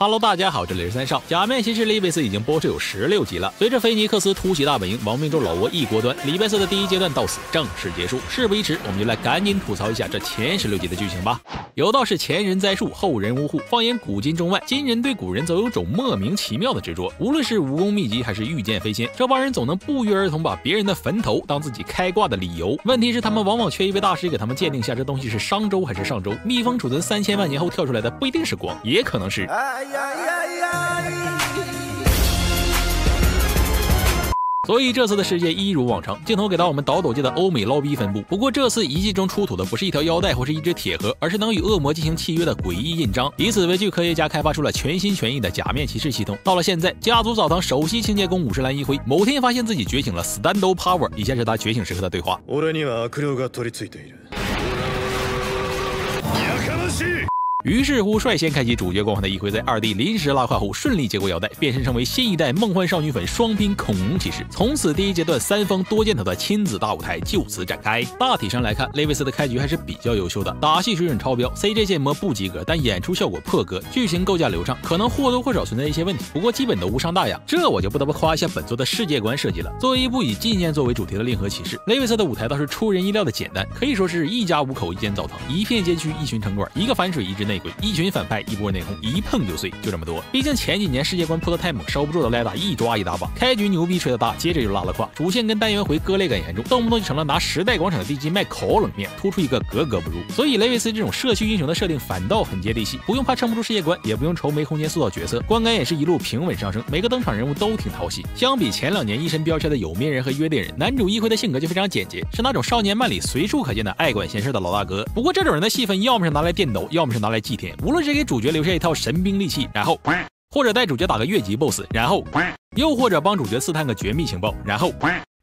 Hello，大家好，这里是三少。假面骑士利贝斯已经播出有十六集了。随着菲尼克斯突袭大本营，亡命之老挝一锅端，利贝斯的第一阶段到此正式结束。事不宜迟，我们就来赶紧吐槽一下这前十六集的剧情吧。有道是前人栽树，后人呜呼。放眼古今中外，今人对古人总有种莫名其妙的执着。无论是武功秘籍还是御剑飞仙，这帮人总能不约而同把别人的坟头当自己开挂的理由。问题是他们往往缺一位大师给他们鉴定下这东西是商周还是上周。密封储存三千万年后跳出来的不一定是光，也可能是。所以这次的世界一如往常，镜头给到我们倒斗界的欧美捞逼分布。不过这次遗迹中出土的不是一条腰带或是一只铁盒，而是能与恶魔进行契约的诡异印章。以此为据，科学家开发出了全心全意的假面骑士系统。到了现在，家族澡堂首席清洁工五十岚一辉某天发现自己觉醒了 Stand Power，以下是他觉醒时刻的对话。于是乎，率先开启主角光环的一辉，在二弟临时拉胯后，顺利接过腰带，变身成为新一代梦幻少女粉双拼恐龙骑士。从此，第一阶段三方多箭头的亲子大舞台就此展开。大体上来看，雷维斯的开局还是比较优秀的，打戏水准超标，CJ 建模不及格，但演出效果破格，剧情构架流畅，可能或多或少存在一些问题，不过基本都无伤大雅。这我就不得不夸一下本作的世界观设计了。作为一部以纪念作为主题的令和骑士，雷维斯的舞台倒是出人意料的简单，可以说是一家五口一间澡堂，一片街区一群城管，一个反水一只。内鬼，一群反派，一波内讧，一碰就碎，就这么多。毕竟前几年世界观铺的太猛，收不住的赖打一抓一大把。开局牛逼吹的大，接着就拉了胯。主线跟单元回割裂感严重，动不动就成了拿时代广场的地基卖烤冷面，突出一个格格不入。所以雷维斯这种社区英雄的设定反倒很接地气，不用怕撑不住世界观，也不用愁没空间塑造角色，观感也是一路平稳上升。每个登场人物都挺讨喜。相比前两年一身标签的有面人和约定人，男主一辉的性格就非常简洁，是那种少年漫里随处可见的爱管闲事的老大哥。不过这种人的戏份，要么是拿来垫斗，要么是拿来祭天。无论是给主角留下一套神兵利器，然后，或者带主角打个越级 BOSS，然后，又或者帮主角刺探个绝密情报，然后。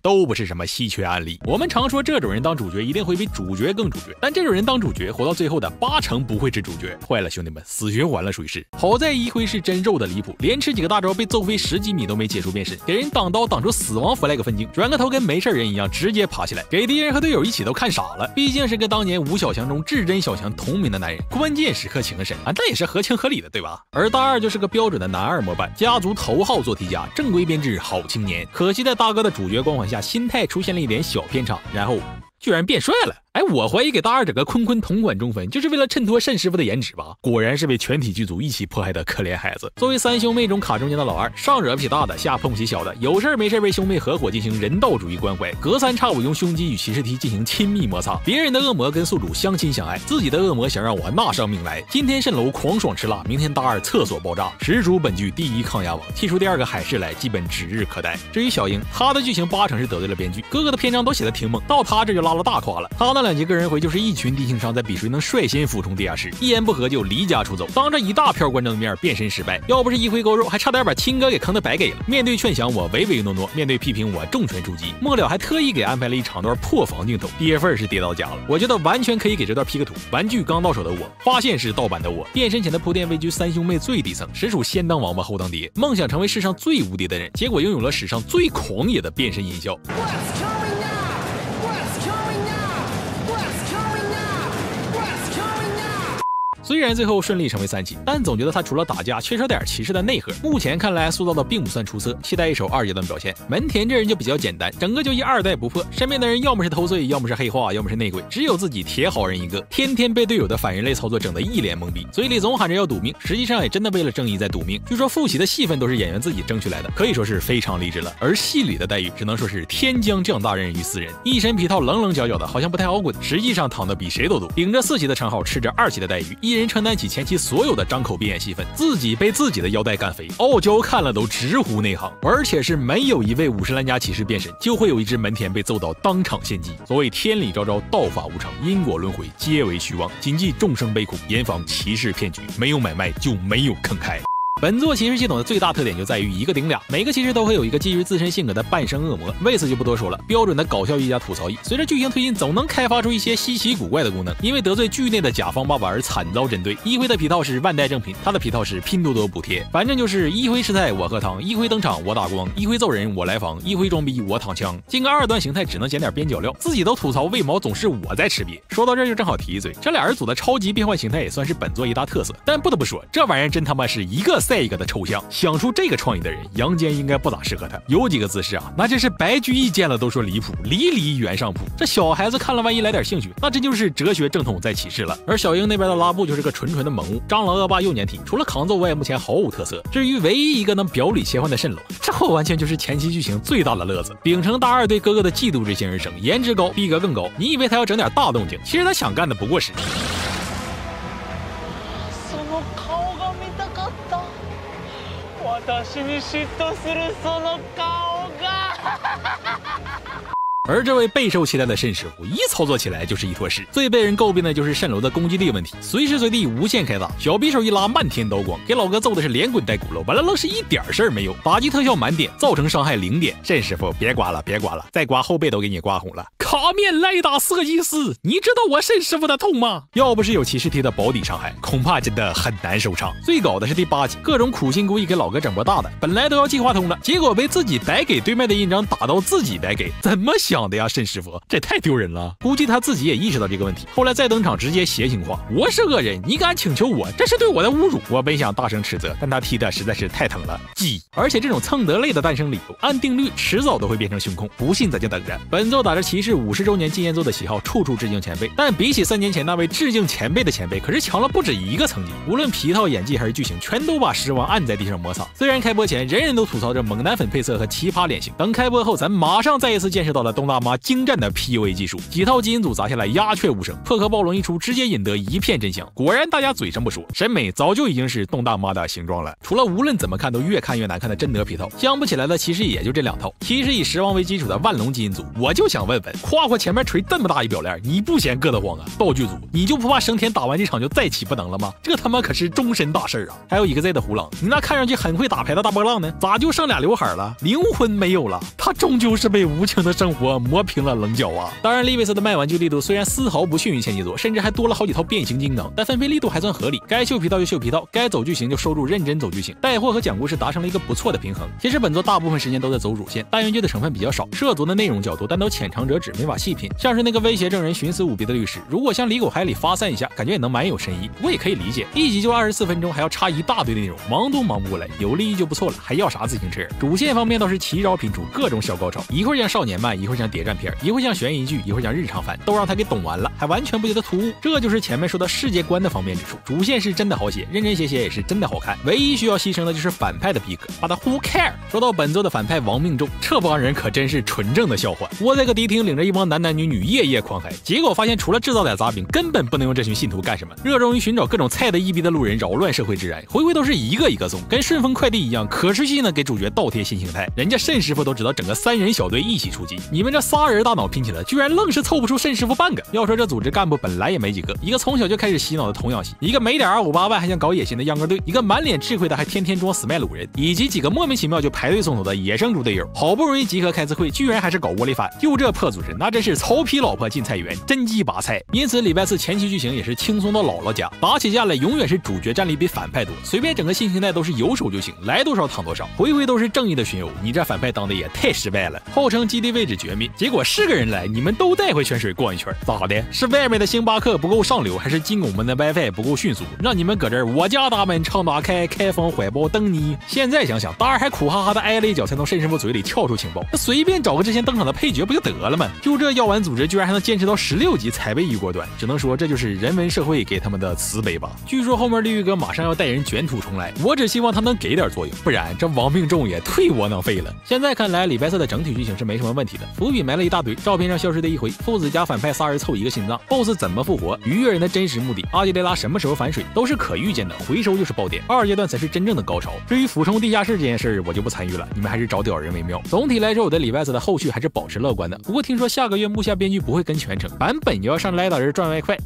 都不是什么稀缺案例。我们常说这种人当主角一定会比主角更主角，但这种人当主角活到最后的八成不会是主角。坏了，兄弟们，死循环了，属于是。好在一辉是真肉的离谱，连吃几个大招被揍飞十几米都没结束变身，给人挡刀挡出死亡 flag 分镜，转个头跟没事人一样直接爬起来，给敌人和队友一起都看傻了。毕竟是跟当年吴小强中至真小强同名的男人，关键时刻情深啊，那也是合情合理的，对吧？而大二就是个标准的男二模板，家族头号做题家，正规编制好青年。可惜在大哥的主角光环下，心态出现。了一点小偏差，然后居然变帅了。哎，我怀疑给大二整个坤坤同款中分，就是为了衬托慎师傅的颜值吧？果然是被全体剧组一起迫害的可怜孩子。作为三兄妹中卡中间的老二，上惹不起大的，下碰不起小的，有事没事为兄妹合伙进行人道主义关怀，隔三差五用胸肌与骑士踢进行亲密摩擦。别人的恶魔跟宿主相亲相爱，自己的恶魔想让我纳上命来。今天蜃楼狂爽吃辣，明天大二厕所爆炸，实属本剧第一抗压王。踢出第二个海市来，基本指日可待。至于小樱，她的剧情八成是得罪了编剧，哥哥的篇章都写的挺猛，到他这就拉了大胯了。他那 两集个人回就是。一群低情商在比谁能率先俯冲地下室，一言不合就离家出走，当着一大票观众的面变身失败。要不是一回勾肉，还差点把亲哥给坑的白给了。面对劝降，我唯唯诺诺；面对批评，我重拳出击。末了还特意给安排了一长段破防镜头，跌份是跌到家了。我觉得完全可以给这段 P 个图。玩具刚到手的我，发现是盗版的我。变身前的铺垫位居三兄妹最底层，实属先当王八后当爹。梦想成为世上最无敌的人，结果拥有了史上最狂野的变身音效。虽然最后顺利成为三级，但总觉得他除了打架，缺少点骑士的内核。目前看来，塑造的并不算出色，期待一手二阶段表现。门田这人就比较简单，整个就一二代不破，身边的人要么是偷税，要么是黑化，要么是内鬼，只有自己铁好人一个，天天被队友的反人类操作整得一脸懵逼，嘴里总喊着要赌命，实际上也真的为了正义在赌命。据说复习的戏份都是演员自己争取来的，可以说是非常励志了。而戏里的待遇只能说是天将降大任于斯人，一身皮套棱棱角角的，好像不太好滚，实际上躺的比谁都多，顶着四级的称号，吃着二级的待遇，一。人承担起前期所有的张口闭眼戏份，自己被自己的腰带干飞，傲娇看了都直呼内行。而且是没有一位五十岚家骑士变身，就会有一只门田被揍到当场献祭。所谓天理昭昭，道法无常，因果轮回皆为虚妄。谨记众生悲苦，严防骑士骗局。没有买卖就没有坑开。本作骑士系统的最大特点就在于一个顶俩，每个骑士都会有一个基于自身性格的半生恶魔，为此就不多说了。标准的搞笑一加吐槽一，随着剧情推进，总能开发出一些稀奇古怪的功能。因为得罪剧内的甲方爸爸而惨遭针对。一辉的皮套是万代正品，他的皮套是拼多多补贴，反正就是一辉吃菜我喝汤，一辉登场我打光，一辉揍人我来防，一辉装逼我躺枪。进个二段形态只能捡点边角料，自己都吐槽为毛总是我在吃瘪。说到这就正好提一嘴，这俩人组的超级变换形态也算是本作一大特色。但不得不说，这玩意儿真他妈是一个赛一个的抽象。想出这个创意的人，杨坚应该不咋适合他。有几个姿势啊，那真是白居易见了都说离谱，离离原上谱。这小孩子看了，万一来点兴趣，那这就是哲学正统在启示了。而小樱那边的拉布就是个纯纯的萌物，蟑螂恶霸幼年体，除了扛揍外，目前毫无特色。至于唯一一个能表里切换的蜃楼，这完全就是前期剧情最大的乐子。秉承大二对哥哥的嫉妒之心而生，颜值高，逼格更高。你以为他要整点大动静，其实他想干的不过是。而这位备受期待的慎师傅，一操作起来就是一坨屎。最被人诟病的就是蜃楼的攻击力问题，随时随地无限开大，小匕首一拉，漫天刀光，给老哥揍的是连滚带骨头，完了愣是一点事儿没有，打击特效满点，造成伤害零点。慎师傅别刮了，别刮了，再刮后背都给你刮红了。卡面雷达设计师，你知道我慎师傅的痛吗？要不是有骑士贴的保底伤害，恐怕真的很难收场。最搞的是第八集，各种苦心故意给老哥整波大的，本来都要计划通了，结果被自己白给对面的印章打到自己白给，怎么想？的呀，沈师傅，这太丢人了。估计他自己也意识到这个问题，后来再登场直接邪性化。我是恶人，你敢请求我，这是对我的侮辱。我本想大声斥责，但他踢的实在是太疼了。鸡，而且这种蹭得类的诞生理由，按定律迟早都会变成胸控。不信咱就等着。本作打着骑士五十周年纪念作的旗号，处处致敬前辈，但比起三年前那位致敬前辈的前辈，可是强了不止一个层级。无论皮套、演技还是剧情，全都把失望按在地上摩擦。虽然开播前人人都吐槽着猛男粉配色和奇葩脸型，等开播后，咱马上再一次见识到了东大妈精湛的。PUA 技术，几套基因组砸下来，鸦雀无声。破壳暴龙一出，直接引得一片真香。果然，大家嘴上不说，审美早就已经是东大妈的形状了。除了无论怎么看都越看越难看的真德皮套，想不起来的其实也就这两套。其实以十王为基础的万龙基因组，我就想问问，夸夸前面锤这么大一表链，你不嫌硌得慌啊？道具组，你就不怕升天打完这场就再起不能了吗？这他妈可是终身大事啊！还有一个 Z 的胡狼，你那看上去很会打牌的大波浪呢，咋就剩俩刘海了？灵魂没有了？他终究是被无情的生活磨平了棱角啊！当然，利维斯的卖玩具力度虽然丝毫不逊于前几座，甚至还多了好几套变形金刚，但分配力度还算合理。该秀皮套就秀皮套，该走剧情就收住，认真走剧情。带货和讲故事达成了一个不错的平衡。其实本作大部分时间都在走主线，单元剧的成分比较少，涉足的内容较多，但都浅尝辄止，没法细品。像是那个威胁证人徇私舞弊的律师，如果像李狗海里发散一下，感觉也能蛮有深意。我也可以理解，一集就二十四分钟，还要插一大堆内容，忙都忙不过来。有利益就不错了，还要啥自行车？主线方面倒是奇招频出，各种小高潮，一会儿像少年漫，一会儿像谍战片，一会儿像悬疑剧，一会儿像日常番。都让他给懂完了，还完全不觉得突兀，这就是前面说的世界观的方便之处。主线是真的好写，认真写写也是真的好看。唯一需要牺牲的就是反派的逼格，把他 Who care？说到本作的反派亡命咒，这帮人可真是纯正的笑话。我在个迪厅领着一帮男男女女夜夜狂嗨，结果发现除了制造点杂兵，根本不能用这群信徒干什么。热衷于寻找各种菜的一逼的路人扰乱社会治安，回回都是一个一个送，跟顺丰快递一样，可持续呢给主角倒贴新形态。人家慎师傅都知道整个三人小队一起出击，你们这仨人大脑拼起来，居然愣是凑不出慎师傅半个。要说这组织干部本来也没几个，一个从小就开始洗脑的童养媳，一个没点二五八万还想搞野心的秧歌队，一个满脸智慧的还天天装死卖鲁人，以及几个莫名其妙就排队送走的野生猪队友。好不容易集合开次会，居然还是搞窝里反，就这破组织，那真是曹丕老婆进菜园，真鸡拔菜。因此礼拜四前期剧情也是轻松到姥姥家，打起架来永远是主角战力比反派多，随便整个新形态都是有手就行，来多少躺多少，回回都是正义的巡游。你这反派当的也太失败了，号称基地位置绝密，结果是个人来，你们都带回泉水逛一圈，咋的？是外面的星巴克不够上流，还是金拱门的 WiFi 不够迅速？让你们搁这儿，我家大门常打开，开放怀抱等你。现在想想，大二还苦哈哈的挨了一脚，才从慎师傅嘴里跳出情报。那随便找个之前登场的配角不就得了吗？就这药丸组织，居然还能坚持到十六级才被一锅端，只能说这就是人文社会给他们的慈悲吧。据说后面绿玉哥马上要带人卷土重来，我只希望他能给点作用，不然这亡命重也忒窝囊废了。现在看来，礼拜四的整体剧情是没什么问题的，伏笔埋了一大堆，照片上消失的一回，父子加反派仨人凑一个心脏。BOSS 怎么复活？鱼跃人的真实目的？阿基雷拉什么时候反水？都是可预见的，回收就是爆点。二阶段才是真正的高潮。至于俯冲地下室这件事，我就不参与了。你们还是找屌人为妙。总体来说，我对礼拜四的后续还是保持乐观的。不过听说下个月木下编剧不会跟全程，版本也要上来打人赚外快。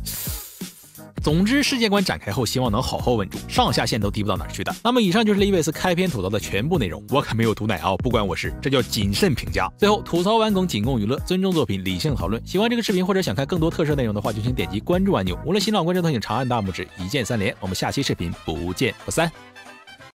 总之，世界观展开后，希望能好好稳住，上下线都低不到哪儿去的。那么，以上就是李维斯开篇吐槽的全部内容，我可没有毒奶啊，不关我事，这叫谨慎评价。最后，吐槽完梗仅供娱乐，尊重作品，理性讨论。喜欢这个视频或者想看更多特摄内容的话，就请点击关注按钮。无论新老观众都请长按大拇指，一键三连。我们下期视频不见不散。